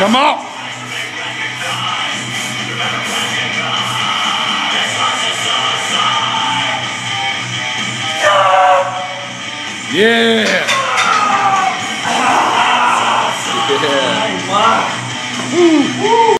Come on. Yeah. Yeah.